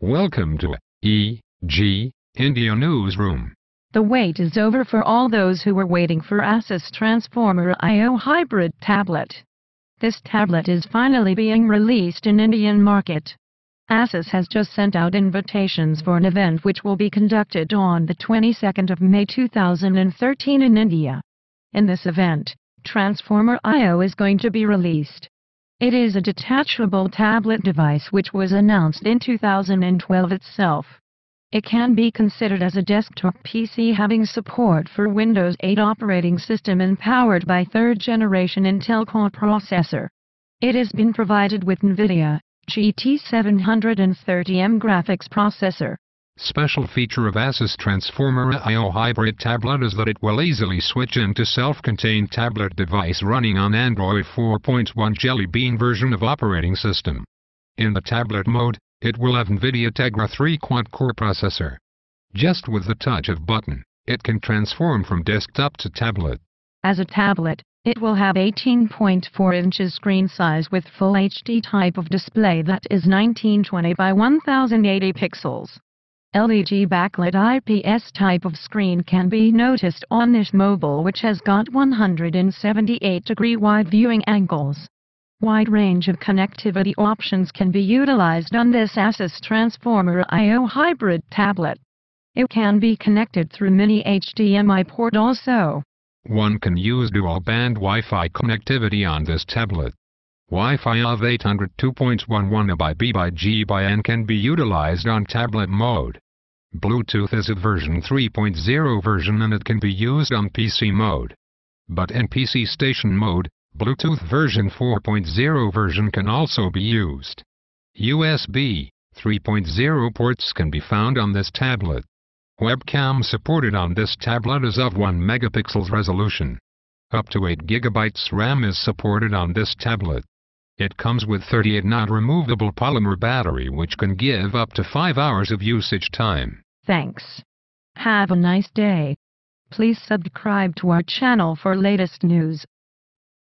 Welcome to E.G. India Newsroom. The wait is over for all those who were waiting for Asus Transformer AiO Hybrid tablet. This tablet is finally being released in Indian market. Asus has just sent out invitations for an event which will be conducted on the 22nd of May 2013 in India. In this event, Transformer AiO is going to be released. It is a detachable tablet device which was announced in 2012 itself. It can be considered as a desktop PC having support for Windows 8 operating system and powered by third generation Intel Core processor. It has been provided with NVIDIA GT730M graphics processor. Special feature of Asus Transformer AiO Hybrid tablet is that it will easily switch into self-contained tablet device running on Android 4.1 Jelly Bean version of operating system. In the tablet mode, it will have NVIDIA Tegra 3 quad-core processor. Just with the touch of button, it can transform from desktop to tablet. As a tablet, it will have 18.4 inches screen size with Full HD type of display that is 1920 by 1080 pixels. LED backlit IPS type of screen can be noticed on this mobile which has got 178 degree wide viewing angles. Wide range of connectivity options can be utilized on this Asus Transformer AiO hybrid tablet. It can be connected through mini HDMI port also. One can use dual band Wi-Fi connectivity on this tablet. Wi-Fi of 802.11 by B by G by N can be utilized on tablet mode. Bluetooth is a version 3.0 version and it can be used on PC mode. But in PC station mode, Bluetooth version 4.0 version can also be used. USB 3.0 ports can be found on this tablet. Webcam supported on this tablet is of 1 megapixels resolution. Up to 8 gigabytes RAM is supported on this tablet. It comes with 38 non-removable polymer battery which can give up to 5 hours of usage time. Thanks. Have a nice day. Please subscribe to our channel for latest news.